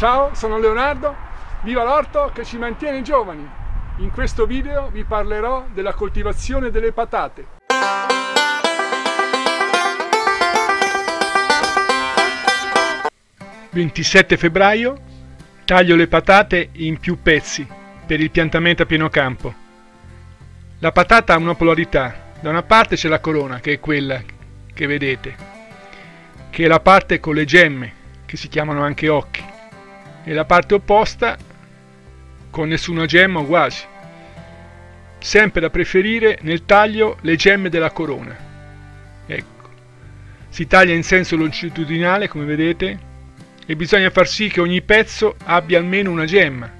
Ciao, sono Leonardo, viva l'orto che ci mantiene giovani. In questo video vi parlerò della coltivazione delle patate. ...27 febbraio... ...taglio le patate in più pezzi... ...per il piantamento a pieno campo. La patata ha una polarità. Da una parte c'è la corona, che è quella che vedete, che è la parte con le gemme, che si chiamano anche occhi e la parte opposta con nessuna gemma o quasi. Sempre da preferire nel taglio le gemme della corona. Ecco. Si taglia in senso longitudinale come vedete e bisogna far sì che ogni pezzo abbia almeno una gemma.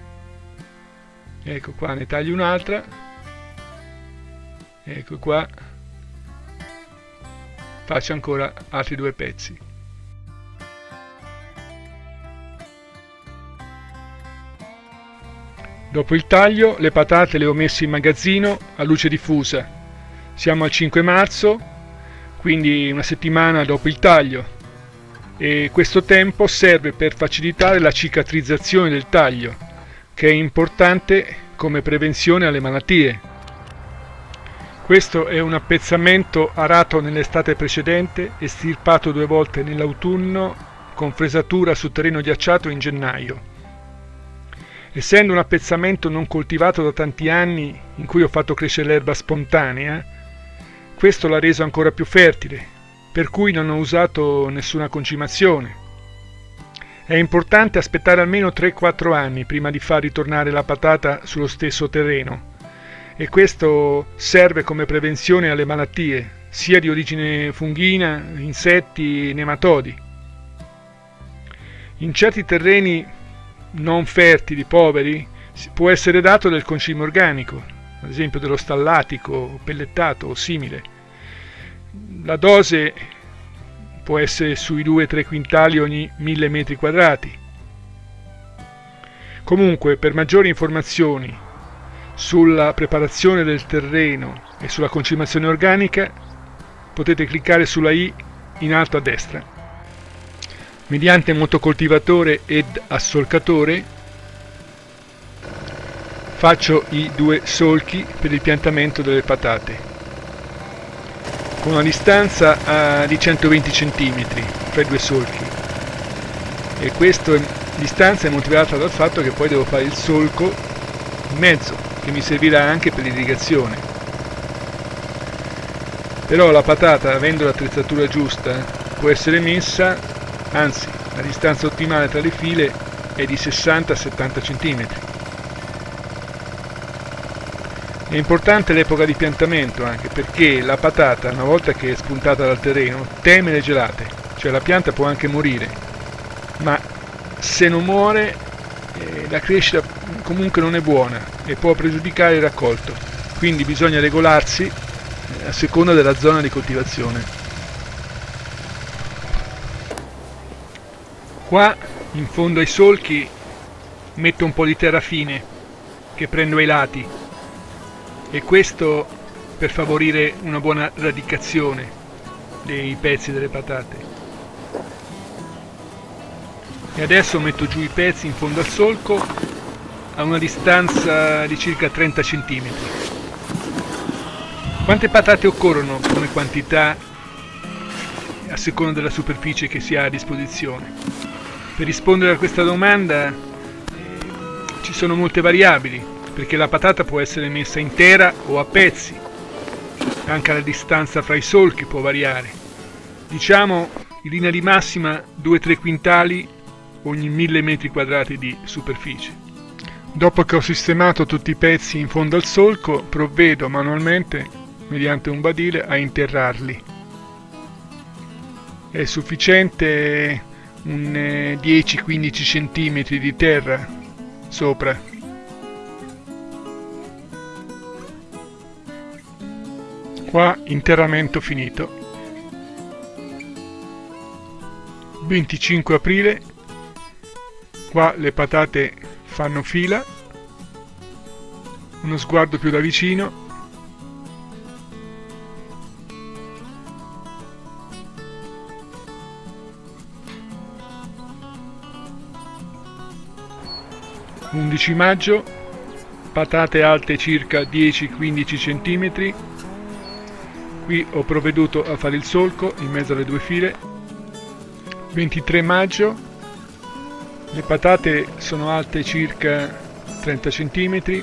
Ecco qua ne taglio un'altra. Ecco qua. Faccio ancora altri due pezzi. Dopo il taglio le patate le ho messe in magazzino a luce diffusa. Siamo al 5 marzo, quindi una settimana dopo il taglio e questo tempo serve per facilitare la cicatrizzazione del taglio, che è importante come prevenzione alle malattie. Questo è un appezzamento arato nell'estate precedente e stirpato due volte nell'autunno con fresatura su terreno ghiacciato in gennaio. Essendo un appezzamento non coltivato da tanti anni in cui ho fatto crescere l'erba spontanea, questo l'ha reso ancora più fertile, per cui non ho usato nessuna concimazione. È importante aspettare almeno 3-4 anni prima di far ritornare la patata sullo stesso terreno e questo serve come prevenzione alle malattie, sia di origine funghina, insetti, nematodi. In certi terreni non fertili, poveri, può essere dato del concime organico, ad esempio dello stallatico, pellettato o simile. La dose può essere sui 2-3 quintali ogni 1000 metri quadrati. Comunque, per maggiori informazioni sulla preparazione del terreno e sulla concimazione organica, potete cliccare sulla i in alto a destra mediante motocoltivatore ed assolcatore faccio i due solchi per il piantamento delle patate. Con una distanza di 120 cm fra i due solchi. E questa distanza è motivata dal fatto che poi devo fare il solco in mezzo che mi servirà anche per l'irrigazione. Però la patata avendo l'attrezzatura giusta può essere messa anzi la distanza ottimale tra le file è di 60-70 cm. È importante l'epoca di piantamento anche perché la patata, una volta che è spuntata dal terreno, teme le gelate, cioè la pianta può anche morire, ma se non muore eh, la crescita comunque non è buona e può pregiudicare il raccolto, quindi bisogna regolarsi eh, a seconda della zona di coltivazione. Qua in fondo ai solchi metto un po' di terra fine che prendo ai lati e questo per favorire una buona radicazione dei pezzi delle patate. E adesso metto giù i pezzi in fondo al solco a una distanza di circa 30 cm. Quante patate occorrono come quantità a seconda della superficie che si ha a disposizione? Per rispondere a questa domanda ci sono molte variabili, perché la patata può essere messa intera o a pezzi, anche la distanza fra i solchi può variare. Diciamo in linea di massima 2-3 quintali ogni 1000 metri quadrati di superficie. Dopo che ho sistemato tutti i pezzi in fondo al solco, provvedo manualmente, mediante un badile, a interrarli. È sufficiente un 10-15 cm di terra sopra. Qua interramento finito. 25 aprile. Qua le patate fanno fila. Uno sguardo più da vicino 11 maggio patate alte circa 10-15 cm qui ho provveduto a fare il solco in mezzo alle due file. 23 maggio le patate sono alte circa 30 cm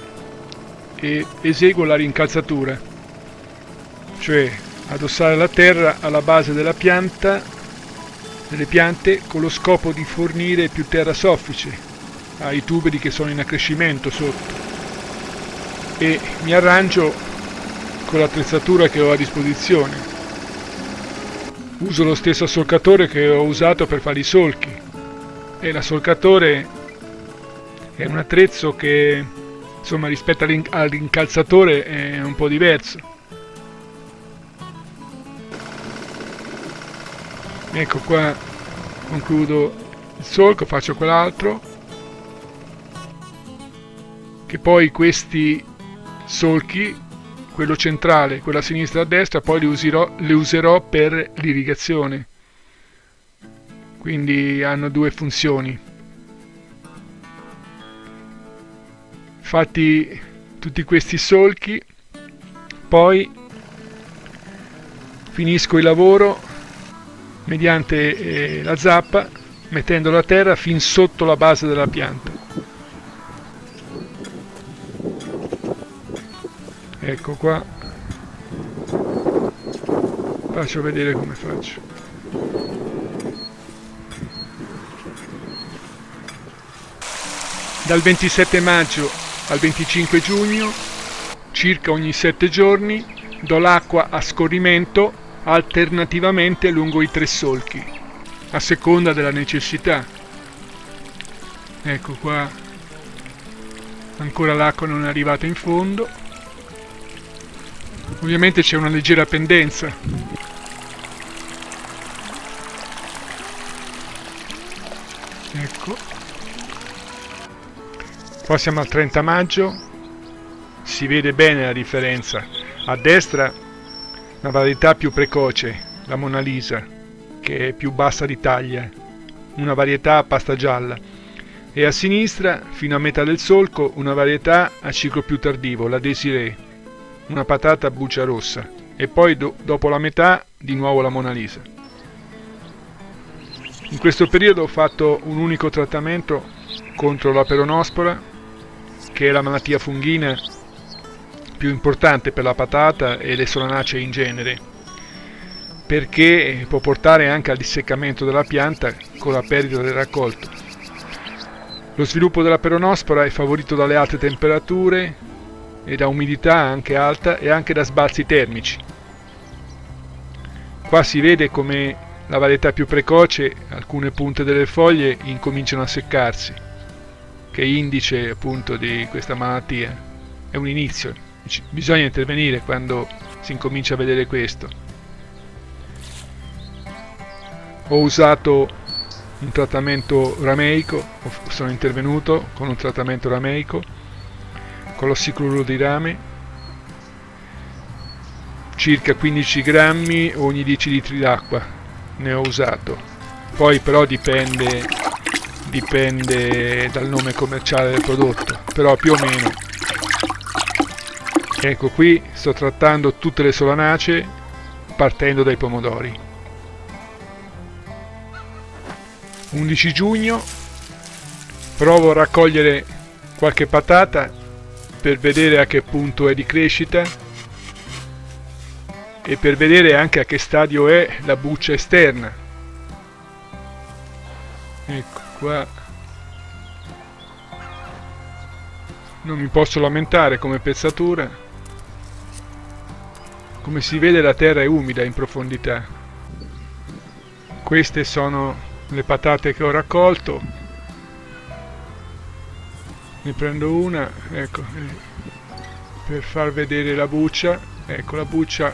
e eseguo la rincalzatura cioè addossare la terra alla base della pianta delle piante con lo scopo di fornire più terra soffice ai tuberi che sono in accrescimento sotto. E mi arrangio con l'attrezzatura che ho a disposizione. Uso lo stesso solcatore che ho usato per fare i solchi. E la solcatore è un attrezzo che insomma rispetto all'incalzatore è un po' diverso. Ecco qua concludo il solco faccio quell'altro che poi questi solchi quello centrale quello a sinistra e a destra poi li userò, li userò per l'irrigazione. Quindi hanno due funzioni. Fatti tutti questi solchi poi finisco il lavoro mediante eh, la zappa mettendo la terra fin sotto la base della pianta ecco qua. Faccio vedere come faccio. Dal 27 maggio al 25 giugno circa ogni 7 giorni do l'acqua a scorrimento alternativamente lungo i tre solchi a seconda della necessità. Ecco qua. Ancora l'acqua non è arrivata in fondo Ovviamente c'è una leggera pendenza. Ecco. Qua siamo al 30 maggio. Si vede bene la differenza. A destra una varietà più precoce, la Mona Lisa, che è più bassa di taglia, una varietà a pasta gialla. E a sinistra, fino a metà del solco, una varietà a ciclo più tardivo, la Desiree una patata buccia rossa e poi do dopo la metà di nuovo la Mona Lisa. In questo periodo ho fatto un unico trattamento contro la peronospora, che è la malattia funghina più importante per la patata e le solanacee in genere, perché può portare anche al disseccamento della pianta con la perdita del raccolto. Lo sviluppo della peronospora è favorito dalle alte temperature, e da umidità anche alta e anche da sbalzi termici. Qua si vede come la varietà più precoce, alcune punte delle foglie incominciano a seccarsi, che è indice appunto di questa malattia. È un inizio, bisogna intervenire quando si incomincia a vedere questo. Ho usato un trattamento rameico, sono intervenuto con un trattamento rameico con l'ossicloruro di rame circa 15 grammi ogni 10 litri d'acqua ne ho usato. Poi però dipende dipende dal nome commerciale del prodotto però più o meno. Ecco qui sto trattando tutte le solanacee partendo dai pomodori. 11 giugno provo a raccogliere qualche patata per vedere a che punto è di crescita e per vedere anche a che stadio è la buccia esterna. Ecco qua. Non mi posso lamentare come pezzatura. Come si vede la terra è umida in profondità. Queste sono le patate che ho raccolto ne prendo una ecco per far vedere la buccia. Ecco la buccia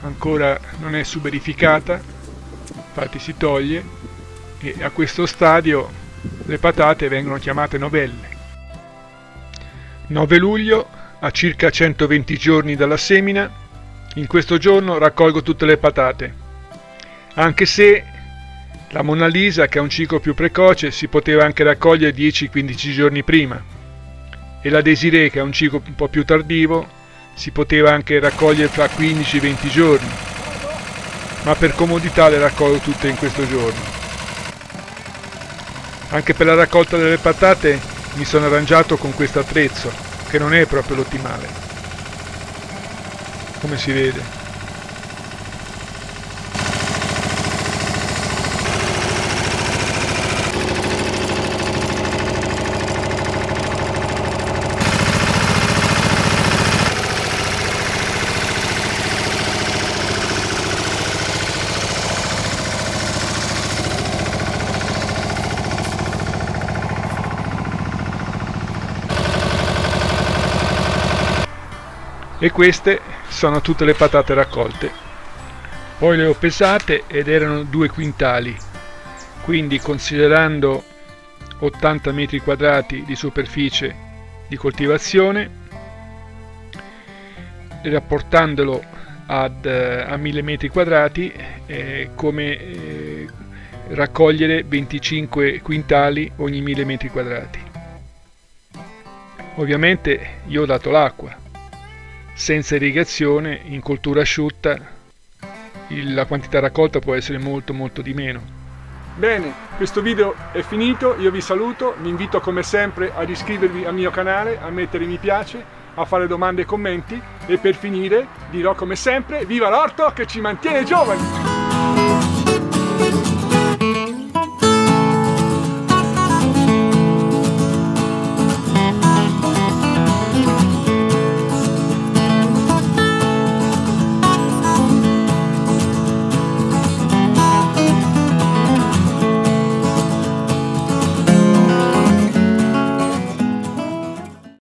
ancora non è suberificata infatti si toglie e a questo stadio le patate vengono chiamate novelle. 9 luglio a circa 120 giorni dalla semina in questo giorno raccolgo tutte le patate anche se La Mona Lisa, che ha un ciclo più precoce, si poteva anche raccogliere 10-15 giorni prima. E la Desiree, che ha un ciclo un po' più tardivo, si poteva anche raccogliere fra 15-20 giorni. Ma per comodità le raccolgo tutte in questo giorno. Anche per la raccolta delle patate mi sono arrangiato con questo attrezzo, che non è proprio l'ottimale. Come si vede. E queste sono tutte le patate raccolte. Poi le ho pesate ed erano due quintali. Quindi considerando 80 metri quadrati di superficie di coltivazione rapportandolo ad, a 1000 metri quadrati è come eh, raccogliere 25 quintali ogni 1000 metri quadrati. Ovviamente io ho dato l'acqua senza irrigazione in coltura asciutta la quantità raccolta può essere molto molto di meno. Bene, questo video è finito, io vi saluto, vi invito come sempre ad iscrivervi al mio canale, a mettere mi piace, a fare domande e commenti e per finire dirò come sempre viva l'orto che ci mantiene giovani!